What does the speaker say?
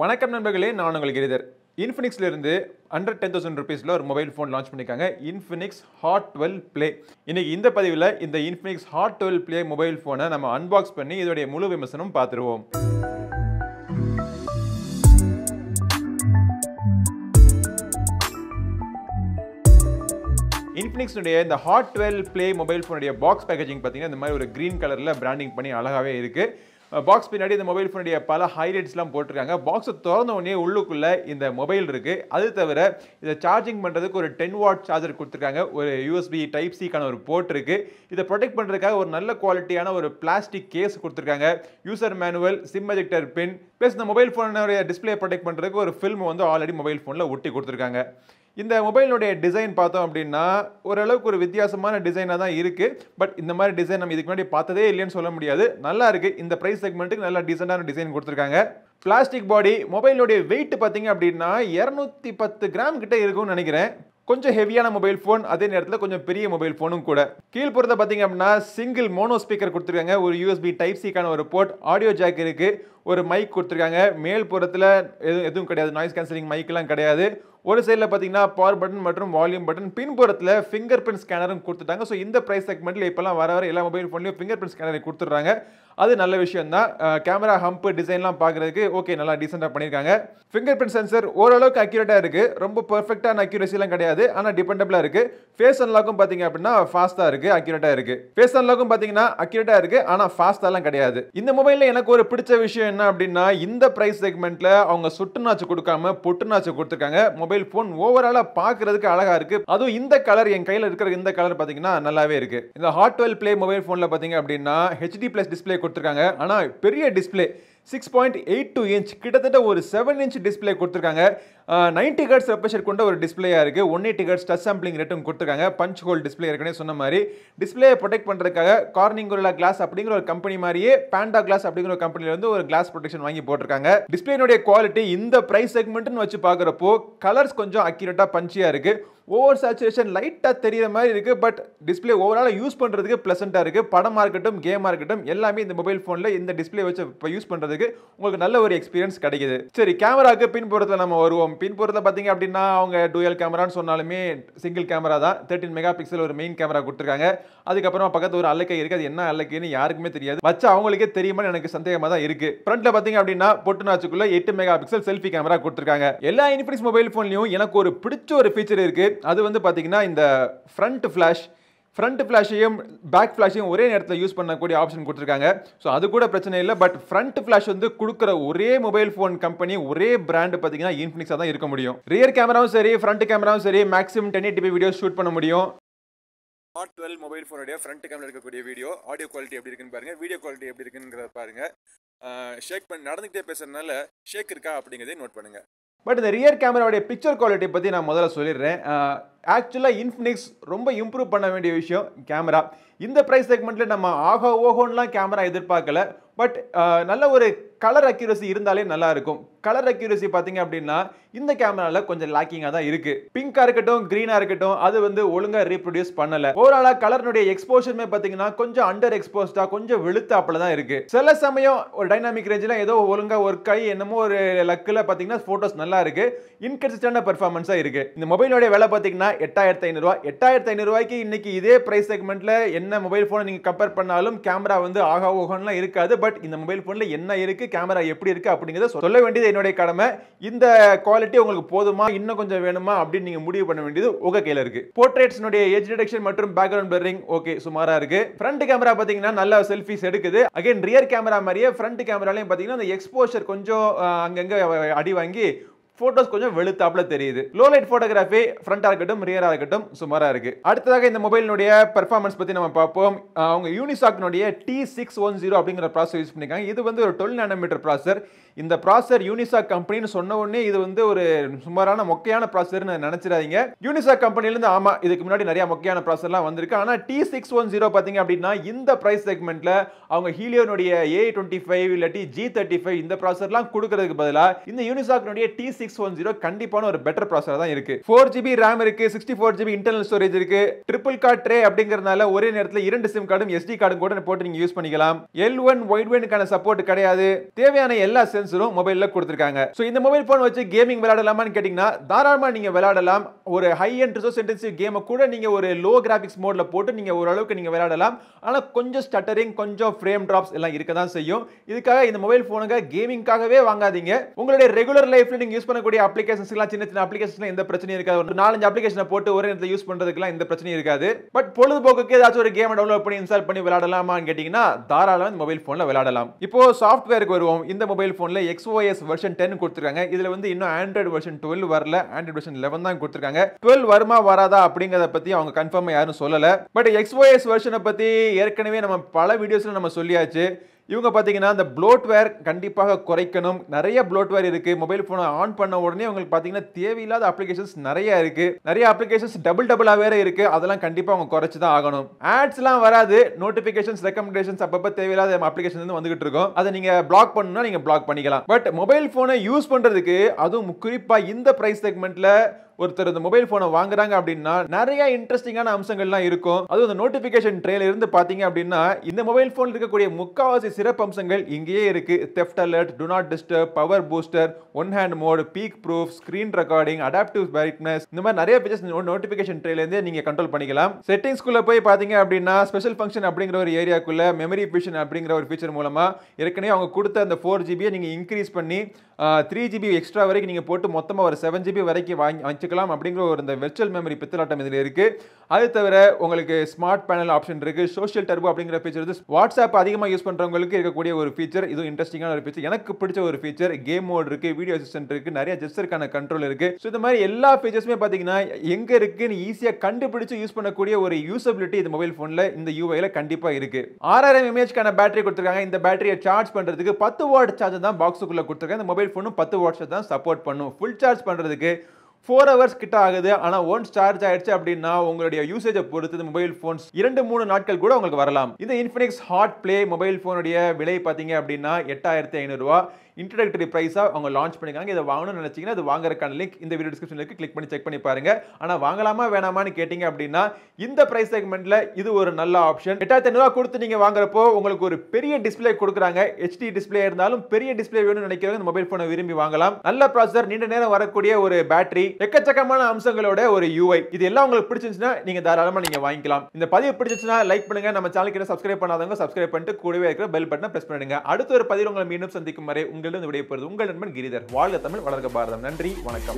வணக்கம் நண்பர்களே நான் உங்கள் கிரிதர். இன்ஃபினிக்ஸ்லேருந்து ஹண்ட்ரட் அண்டர் டென் தௌசண்ட் ருபீஸில் ஒரு மொபைல் ஃபோன் லான்ச் பண்ணியிருக்காங்க. Infinix hot twelve play. இன்னைக்கு இந்த பதிவில் இந்த Infinix hot twelve play mobile ஃபோனை நம்ம அன்பாக்ஸ் பண்ணி இதோடைய முழு விமர்சனம் பார்த்துருவோம். இன்ஃபினிக்ஸ்னுடைய இந்த ஹாட் டுவெல் ப்ளே மொபைல் ஃபோனுடைய பாக்ஸ் பேக்கேஜிங் பார்த்தீங்கன்னா இந்த மாதிரி ஒரு க்ரீன் கலரில் பிராண்டிங் பண்ணி அழகாகவே இருக்குது பாக்ஸ் பின்னாடி இந்த மொபைல் ஃபோனுடைய பல ஹைலைட்ஸ்லாம் போட்டிருக்காங்க. பாக்ஸை திறந்த உடனே உள்ளுக்குள்ளே இந்த மொபைல் இருக்குது அது தவிர இதை சார்ஜிங் பண்ணுறதுக்கு ஒரு டென் வாட் சார்ஜர் கொடுத்துருக்காங்க. ஒரு யூஎஸ்பி டைப் சிக்கான ஒரு போர்ட் இருக்குது இதை ப்ரொடெக்ட் பண்ணுறதுக்காக ஒரு நல்ல குவாலிட்டியான ஒரு பிளாஸ்டிக் கேஸ் கொடுத்துருக்காங்க. User manual SIM ejector pin plus இந்த மொபைல் ஃபோனுடைய டிஸ்பிளே ப்ரொடெக்ட் பண்ணுறதுக்கு ஒரு ஃபில்ம் வந்து ஆல்ரெடி மொபைல் ஃபோனில் ஒட்டி கொடுத்துருக்காங்க. இந்த மொபைலுடைய டிசைன் பார்த்தோம் அப்படின்னா ஓரளவுக்கு ஒரு வித்தியாசமான டிசைனாக தான் இருக்குது பட் இந்த மாதிரி டிசைன் நம்ம இதுக்கு முன்னாடி பார்த்ததே இல்லைன்னு சொல்ல முடியாது. நல்லா இருக்குது இந்த ப்ரைஸ் செக்மெண்ட்டுக்கு நல்லா டீசெண்டான டிசைன் கொடுத்துருக்காங்க. பிளாஸ்டிக் பாடி மொபைலுடைய வெயிட் பார்த்தீங்க அப்படின்னா இரநூத்தி பத்து கிராம் கிட்டே இருக்கும்னு நினைக்கிறேன். கொஞ்சம் ஹெவியான மொபைல் ஃபோன் அதே நேரத்தில் கொஞ்சம் பெரிய மொபைல் ஃபோனும் கூட. கீழ்ப்புறத்தை பார்த்தீங்க அப்படின்னா சிங்கிள் மோனோ ஸ்பீக்கர் கொடுத்துருக்காங்க. ஒரு யூஎஸ்பி டைப் சிக்கான ஒரு போர்ட் ஆடியோ ஜாக் இருக்குது ஒரு மைக் கொடுத்துருக்காங்க. மேல் புறத்தில் எதுவும் எதுவும் கிடையாது நாய்ஸ் கேன்சலிங் மைக்கெலாம் கிடையாது. ஒரு சைடில் பார்த்தீங்கன்னா பவர் பட்டன் மற்றும் வால்யூம் பட்டன் பின்புறத்தில் ஃபிங்கர் பிரிண்ட் ஸ்கேனரும் கொடுத்துட்டாங்க. ஸோ இந்த ப்ரைஸ் செக்மெண்ட்டில் இப்போலாம் வர வர எல்லா மொபைல் ஃபோன்லையும் ஃபிங்கர் பிரிண்ட் ஸ்கேனரை கொடுத்துட்றாங்க. அது நல்ல விஷயம் தான் கேமரா ஹம்ப் டிசைன்லாம் பார்க்குறதுக்கு ஓகே நல்லா டீசெண்டாக பண்ணியிருக்காங்க ஃபிங்கர் பிரிண்ட் சென்சர் ஓரளவுக்கு அக்யூரேட்டாக இருக்குது ரொம்ப பர்ஃபெக்டான அக்யூரேசிலாம் கிடையாது. ஆனால் டிபெண்டபிளாக இருக்குது ஃபேஸ் அன்லாக்கும் பார்த்தீங்க அப்படின்னா ஃபாஸ்ட்டாக இருக்குது அக்யூரேட்டாக இருக்குது ஃபேஸ் அன்லாக்கும் பார்த்தீங்கன்னா அக்யூரேட்டாக இருக்குது ஆனால் ஃபாஸ்ட்டாலாம் கிடையாது. இந்த மொபைலில் எனக்கு ஒரு பிடிச்ச விஷயம் என்ன அப்படின்னா இந்த ப்ரைஸ் செக்மெண்ட்டில் அவங்க சுட்டுநாச்சு கொடுக்காம பொட்டு நாச்சு கொடுத்துருக்காங்க. மொபைல் மொபைல் ஃபோன் ஓவராலாக பார்க்குறதுக்கு அழகாக இருக்குது அதுவும் இந்த கலர் என் கையில் இருக்கிற இந்த கலர் பார்த்தீங்கன்னா நல்லாவே இருக்குது இந்த ஹாட் டுவெல் ப்ளே மொபைல் ஃபோனில் பார்த்தீங்க அப்படின்னா ஹெச்டி ப்ளஸ் டிஸ்பிளே கொடுத்துருக்காங்க. ஆனால் பெரிய display six point eight two inch கிட்டத்தட்ட ஒரு செவன் இன்ச் டிஸ்பிளே கொடுத்துருக்காங்க. நைன்டி ஹர்ட்ஸ் ரெப்ரஷர் கொண்ட ஒரு டிஸ்பிளேயாக இருக்குது one eighty hertz touch sampling ரேட்டும் கொடுத்துருக்காங்க. பஞ்ச் ஹோல் டிஸ்பிளே ஏற்கனவே சொன்ன மாதிரி. டிஸ்பிளேயை ப்ரொடெக்ட் பண்ணுறதுக்காக கார்னிங் குரலா கிளாஸ் அப்படிங்கிற ஒரு கம்பெனி மாதிரியே பேண்டா கிளாஸ் அப்படிங்கிற ஒரு கம்பெனிலேருந்து வந்து ஒரு கிளாஸ் ப்ரொடெக்ஷன் வாங்கி போட்டிருக்காங்க. டிஸ்பிளேனுடைய குவாலிட்டி இந்த ப்ரைஸ் செக்மெண்ட்னு வச்சு பார்க்குறப்போ கலர்ஸ் கொஞ்சம் அக்யூரேட்டாக பஞ்சியாக இருக்குது ஓவர் சேச்சுரேஷன் லைட்டாக தெரியிற மாதிரி இருக்குது பட் டிஸ்பிளே ஓவராலாக யூஸ் பண்ணுறதுக்கு ப்ளசண்ட்டாக இருக்குது படமாக இருக்கட்டும் கேமாக இருக்கட்டும் எல்லாமே இந்த மொபைல் ஃபோனில் இந்த டிஸ்பிளே வச்சு இப்போ யூஸ் பண்ணுறதுக்கு உங்களுக்கு நல்ல ஒரு எக்ஸ்பீரியன்ஸ் கிடைக்குது. சரி கேமராக்கு பின்புறத்தில் நம்ம வருவோம். பின்புறத்தில் பார்த்தீங்க அப்படின்னா அவங்க டூயல் கேமரான்னு சொன்னாலுமே சிங்கிள் கேமரா தான். தேர்ட்டின் மெகா பிக்சல் ஒரு மெயின் கேமரா கொடுத்துருக்காங்க. அதுக்கப்புறம் பக்கத்து ஒரு அல்லக்கை இருக்குது அது என்ன அல்லக்கைன்னு யாருக்குமே தெரியாது. வச்சு அவங்களுக்கே தெரியுமா எனக்கு சந்தேகமாக தான் இருக்குது ஃப்ரண்ட்டில் பார்த்தீங்க அப்படின்னா பொட்டுநாச்சுக்குள்ளே எட்டு மெகா பிக்சல் செல்ஃபி கேமரா கொடுத்துருக்காங்க. எல்லா இன்ஃபினிக்ஸ் மொபைல் ஃபோன்லையும் எனக்கு ஒரு பிடிச்ச ஒரு ஃபீச்சர் இருக்குது அது வந்து பார்த்தீங்கன்னா இந்த ஃப்ரண்ட் ஃப்ளாஷ் ஃப்ரண்ட் ஃப்ளாஷையும் பேக் ஃப்ளாஷையும் ஒரே நேரத்தில் யூஸ் பண்ணக்கூடிய ஆப்ஷன் கொடுத்துருக்காங்க. ஸோ அது கூட பிரச்சனை இல்லை. பட் ஃப்ரண்ட் ஃப்ளாஷ் வந்து கொடுக்குற ஒரே மொபைல் ஃபோன் கம்பெனி ஒரே பிராண்ட் பார்த்தீங்கன்னா இன்ஃபினிக்ஸாக தான் இருக்க முடியும். ரியர் கேமராவும் சரி ஃப்ரண்ட் கேமராவும் சரி maximum ten eighty video shoot பண்ண முடியும். ஹாட் டுவெல் மொபைல் ஃபோனுடைய ஃப்ரண்ட் கேமரா இருக்கக்கூடிய வீடியோ ஆடியோ குவாலிட்டி எப்படி இருக்குன்னு பாருங்க. வீடியோ குவாலிட்டி எப்படி இருக்குங்கிறத பாருங்க. ஷேக் பண்ணி நடந்துகிட்டே பேசுறதுனால ஷேக் இருக்கா அப்படிங்கிறதையும் நோட் பண்ணுங்க. பட் இந்த ரியர் கேமராவுடைய பிக்சர் குவாலிட்டி பற்றி நான் முதல்ல சொல்லிடுறேன். ஆக்சுவலாக இன்ஃபினிக்ஸ் ரொம்ப இம்ப்ரூவ் பண்ண வேண்டிய விஷயம் கேமரா இந்த ப்ரைஸ் செக்மெண்ட்டில் நம்ம ஆகோ ஓஹோன்லாம் கேமரா எதிர்பார்க்கல. பட் நல்ல ஒரு கலர் அக்யூரசி இருந்தாலே நல்லா இருக்கும். கலர் அக்யூரசி பார்த்தீங்க அப்படின்னா இந்த கேமராவில் கொஞ்சம் லேக்கிங்காக தான் இருக்குது பிங்காக இருக்கட்டும் க்ரீனாக இருக்கட்டும் அது வந்து ஒழுங்காக ரீப்ரொடியூஸ் பண்ணலை. ஓவராலாக கலர்னுடைய எக்ஸ்போஷருமே பார்த்தீங்கன்னா கொஞ்சம் அண்டர் எக்ஸ்போஸ்டாக கொஞ்சம் வெளுத்தாப்பில் தான் இருக்குது சில சமயம் ஒரு டைனாமிக் ரேஞ்சில் ஏதோ ஒழுங்காக ஒரு கை என்னமோ ஒரு லக்கில் பார்த்தீங்கன்னா ஃபோட்டோஸ் நல்லா இருக்குது இன்கன்சிஸ்டன்டாக பெர்ஃபார்மன்ஸாக இருக்குது இந்த மொபைலோடைய விலை பார்த்தீங்கன்னா எட்டாயிரத்தி ஐநூறுரூவா எட்டாயிரத்தி ஐநூறுரூவாய்க்கு இன்னைக்கு இதே ப்ரைஸ் செக்மெண்ட்டில் என்ன என்ன மொபைல் ஃபோனை நீங்கள் கம்பேர் பண்ணாலும் கேமரா வந்து ஆகா ஓகோன்லாம் இருக்காது. பட் இந்த மொபைல் ஃபோனில் என்ன இருக்குது கேமரா எப்படி இருக்குது அப்படிங்கிறத சொல்ல வேண்டியது என்னுடைய கடமை. இந்த குவாலிட்டி உங்களுக்கு போதுமா இன்னும் கொஞ்சம் வேணுமா அப்படின்னு நீங்கள் முடிவு பண்ண வேண்டியது உங்கள் கையில் இருக்குது போர்ட்ரேட்ஸ்னுடைய ஏஜ் டிடெக்ஷன் மற்றும் பேக்ரவுண்ட் பிளரிங் ஓகே சுமாராக இருக்குது ஃப்ரண்ட் கேமரா பார்த்தீங்கன்னா நல்ல செல்ஃபிஸ் எடுக்குது. அகைன் ரியர் கேமரா மாதிரியே ஃப்ரண்ட் கேமராலையும் பார்த்தீங்கன்னா அந்த எக்ஸ்போஷர் கொஞ்சம் அங்கங்கே அடி வாங்கி ஃபோட்டோஸ் கொஞ்சம் வெளுத்தாப்புல தெரியுது. லோ லைட் ஃபோட்டோகிராஃபி ஃப்ரண்டாக இருக்கட்டும் ரியராக இருக்கட்டும் சுமாராக இருக்கு. அடுத்ததாக இந்த மொபைலினுடைய பெர்ஃபார்மன்ஸ் பற்றி நம்ம பார்ப்போம். அவங்க யூனிசாக்னுடைய டி சிக்ஸ் ஒன் ஜீரோ அப்படிங்கிற ப்ராசர் யூஸ் பண்ணியிருக்காங்க இது வந்து ஒரு டுவெல் நானோமீட்டர் ப்ராசர் இந்த ப்ராசர் யூனிசாக் கம்பெனின்னு சொன்ன உடனே இது வந்து ஒரு சுமாரான மொக்கையான ப்ராசர்னு நினைச்சிடாதீங்க. யூனிசாக் கம்பெனிலேருந்து ஆமாம் இதுக்கு முன்னாடி நிறைய மொக்கையான ப்ராசர்லாம் வந்திருக்கு. ஆனால் டி சிக்ஸ் ஒன் ஜீரோ பார்த்தீங்க அப்படின்னா இந்த ப்ரைஸ் செக்மெண்ட்டில் அவங்க ஹீலியோனுடைய ஏ டுவெண்ட்டி ஃபைவ் இல்லாட்டி ஜி தேர்ட்டி ஃபைவ் இந்த ப்ராசர்லாம் கொடுக்கறதுக்கு பதிலாக இந்த யூனிசாக்னுடைய டி சிக்ஸ் ஒன் ஜீரோ கண்டிப்பான ஒரு பெட்டர் ப்ராசர் தான் இருக்கு. ஃபோர் ஜிபி ரேம் இருக்கு sixty four GB internal storage இருக்கு. ட்ரிபிள் கார்ட் ட்ரே அப்படிங்கறதுனால ஒரே நேரத்தில் இரண்டு சிம் கார்டும் எஸ்டி கார்டும் கூட போட்டு நீங்க யூஸ் பண்ணிக்கலாம். எல் ஒன் ஒயிட் ஒனுக்கான சப்போர்ட் கிடையாது. தேவையான எல்லா சென்சரும் மொபைலில் கொடுத்துருக்காங்க. ஸோ இந்த மொபைல் ஃபோன் வச்சு கேமிங் விளையாடலாமான்னு கேட்டிங்கன்னா தாராளமா நீங்க விளையாடலாம். ஒரு ஹை அண்ட் ரிசோர்ஸ் இன்டென்சிவ் கேமை கூட நீங்க ஒரு லோ கிராஃபிக்ஸ் மோட்ல போட்டு நீங்க ஓரளவுக்கு நீங்க விளையாடலாம். ஆனா கொஞ்சம் ஸ்டட்டரிங் கொஞ்சம் ஃப்ரேம் டிராப்ஸ் எல்லாம் இருக்க தான் செய்யும். இதுக்காக இந்த மொபைல் ஃபோனுங்க கேமிங்காகவே வாங்காதீங்க. உங்களுடைய ரெகுலர் லைஃப்ல நீங்க யூஸ் பண்ணக்கூடிய அப்ளிகேஷன்ஸ்லாம் சின்ன சின்ன அப்ளிகேஷன்ஸ்லாம் எந்த பிரச்சனையும் இருக்காது. ஒரு நாலஞ்சு அப்ளிகேஷனை போட்டு ஒரே நேரத்தில் யூஸ் பண்ணுறதுக்குலாம் எந்த பிரச்சனையும் இருக்காது. பட் பொழுதுபோக்குக்கு ஏதாச்சும் ஒரு கேம் டவுன்லோட் பண்ணி இன்ஸ்டால் பண்ணி விளையாடலாமான்னு கேட்டீங்கன்னா தாராளமாக இந்த மொபைல் ஃபோனில் விளையாடலாம். இப்போ சாஃப்ட்வேருக்கு வருவோம். இந்த மொபைல் ஃபோன் ஃபோனில் எக்ஸ்ஓஎஸ் வெர்ஷன் டென் கொடுத்துருக்காங்க. இதுல வந்து இன்னும் ஆண்ட்ராய்டு வெர்ஷன் டுவெல் வரல. ஆண்ட்ராய்டு வெர்ஷன் லெவன் தான் கொடுத்துருக்காங்க. டுவெல் வருமா வராதா அப்படிங்கிறத பத்தி அவங்க கன்ஃபார்மாக யாரும் சொல்லல. பட் எக்ஸ்ஓஎஸ் வெர்ஷனை பத்தி ஏற்கனவே நம்ம பல வீடியோஸில் நம்ம சொல்லியாச்சு. இவங்க பார்த்தீங்கன்னா அந்த ப்ளோட்வேர் கண்டிப்பாக குறைக்கணும். நிறைய ப்ளோட்வேர் இருக்குது மொபைல் ஃபோனை ஆன் பண்ண உடனே உங்களுக்கு பார்த்தீங்கன்னா தேவையில்லாத அப்ளிகேஷன்ஸ் நிறைய இருக்குது நிறைய அப்ளிகேஷன்ஸ் டபுள் டபுளாக வேற இருக்குது அதெல்லாம் கண்டிப்பாக அவங்க குறைச்சி தான் ஆகணும் ஆட்ஸ்லாம் வராது. நோட்டிஃபிகேஷன்ஸ் ரெக்கமெண்டேஷன்ஸ் அப்பப்போ தேவையில்லாத அப்ளிகேஷன் வந்து வந்துகிட்டு இருக்கும். அதை நீங்கள் பிளாக் பண்ணணும்னா நீங்கள் பிளாக் பண்ணிக்கலாம். பட் மொபைல் ஃபோனை யூஸ் பண்ணுறதுக்கு அதுவும் குறிப்பாக இந்த ப்ரைஸ் செக்மெண்ட்டில் ஒருத்தர் இந்த மொபைல் போனை வாங்குறாங்க அப்படின்னா நிறைய இன்ட்ரெஸ்டிங்கான அம்சங்கள்லாம் இருக்கும். அதுவும் இந்த நோட்டிபிகேஷன் ட்ரெயில இருந்து பார்த்தீங்க அப்படின்னா இந்த மொபைல் ஃபோனில் இருக்கக்கூடிய முக்காவாசி சிறப்பு அம்சங்கள் இங்கேயே இருக்கு. Theft alert do not disturb power booster one hand mode peek proof screen recording adaptive brightness இந்த மாதிரி நிறைய ஃபீச்சர்ஸ் நோட்டிபிகேஷன் ட்ரெயில இருந்தே நீங்க கண்ட்ரோல் பண்ணிக்கலாம். செட்டிங்ஸ்குள்ள போய் பாத்தீங்க அப்படின்னா ஸ்பெஷல் ஃபங்க்ஷன் அப்படிங்கிற ஒரு ஏரியாக்குள்ள மெமரி ஃபிஷன் அப்படிங்கிற ஒரு ஃபீச்சர் மூலமா ஏற்கனவே அவங்க கொடுத்த அந்த ஃபோர் ஜிபியை நீங்க இன்க்ரீஸ் பண்ணி த்ரீ ஜிபி எக்ஸ்ட்ரா வரைக்கும் நீங்கள் போட்டு மொத்தமாக ஒரு செவன் ஜிபி வரைக்கும் வாங்கி வச்சுக்கலாம் அப்படிங்கிற ஒரு இந்த வெர்ச்சுவல் மெமரி பித்தலாட்டம் இதில் இருக்குது அது தவிர உங்களுக்கு ஸ்மார்ட் பேனல் ஆப்ஷன் இருக்குது சோஷியல் டர்போ அப்படிங்கிற ஃபீச்சர் வந்து வாட்ஸ்அப் அதிகமாக யூஸ் பண்ணுறவங்களுக்கு இருக்கக்கூடிய ஒரு ஃபீச்சர் இதுவும் இன்ட்ரெஸ்டிங்கான ஒரு ஃபீச்சர் எனக்கு பிடிச்ச ஒரு ஃபீச்சர் கேம் மோட் இருக்குது வீடியோ அசிஸ்டன்ட் இருக்குது நிறைய ஜெஸ்டருக்கான கண்ட்ரோல் இருக்குது ஸோ இந்த மாதிரி எல்லா ஃபீச்சர்ஸுமே பார்த்தீங்கன்னா எங்கே இருக்குன்னு ஈஸியாக கண்டுபிடிச்சு யூஸ் பண்ணக்கூடிய ஒரு யூசபிலிட்டி இந்த மொபைல் ஃபோனில் இந்த யூஐயில் கண்டிப்பாக இருக்குது ஆறாயிரம் எம்ஏஹெச்க்கான பேட்டரி கொடுத்துருக்காங்க. இந்த பேட்டரியை சார்ஜ் பண்ணுறதுக்கு பத்து வாட் சார்ஜ் தான் பாக்ஸுக்குள்ளே கொடுத்துருக்காங்க. இந்த மொபைல் ஃபோனும் பத்து வாட்ஸை தான் சப்போர்ட் பண்ணும். ஃபுல் சார்ஜ் பண்ணுறதுக்கு ஃபோர் ஹவர்ஸ் கிட்ட ஆகுது. ஆனால் ஒன்ஸ் சார்ஜ் ஆயிடுச்சு அப்படின்னா உங்களுடைய யூசேஜை பொறுத்து மொபைல் ஃபோன்ஸ் இரண்டு மூணு நாட்கள் கூட உங்களுக்கு வரலாம். இந்த இன்ஃபினிக்ஸ் ஹாட் பிளே மொபைல் ஃபோனுடைய விலை பார்த்தீங்க அப்படின்னா எட்டாயிரத்தி ஐநூறுரூவா இன்ட்ரடக்டரி ப்ரைஸாக அவங்க லான்ச் பண்ணிக்காங்க இதை வாங்கணும்னு நினச்சிங்கன்னா அது வாங்குறதுக்கான லிங்க் இந்த வீடியோ டிஸ்கிரிப்ஷன் இருக்குது கிளிக் பண்ணி செக் பண்ணி பாருங்க. ஆனால் வாங்கலாமா வேணாமான்னு கேட்டிங்க அப்படின்னா இந்த ப்ரைஸ் செக்மெண்ட்டில் இது ஒரு நல்ல ஆப்ஷன் எட்டாயிரத்தி ஐநூறுவா கொடுத்து நீங்கள் வாங்குறப்போ உங்களுக்கு ஒரு பெரிய டிஸ்பிளே கொடுக்குறாங்க. ஹெச்டி டிஸ்பிளே இருந்தாலும் பெரிய டிஸ்பிளே வேணும்னு நினைக்கிறவங்க இந்த மொபைல் ஃபோனை விரும்பி வாங்கலாம். நல்ல ப்ராசஸர் நீண்ட நேரம் வரக்கூடிய ஒரு பேட்டரி எக்கச்சக்கமான அம்சங்களோட ஒரு யூஐ இது எல்லாம் உங்களுக்கு பிடிச்சிருந்துச்சுன்னா நீங்கள் தாராளமாக நீங்கள் வாங்கிக்கலாம். இந்த பதிவு பிடிச்சிருச்சுன்னா லைக் பண்ணுங்க. நம்ம சேனலுக்கு சப்ஸ்கிரைப் பண்ணாதவங்க சப்ஸ்கிரைப் பண்ணிட்டு கூடவே இருக்கிற பெல் பட்டனை ப்ரெஸ் பண்ணிடுங்க. அடுத்த ஒரு பதிவு உங்களை மீண்டும் சந்திக்கும் வரை உங்களிடம் விடைபெறுவது உங்கள் நண்பன் கிரிதர். வாழ்க தமிழ் வளர்க்க பாரதம். நன்றி வணக்கம்.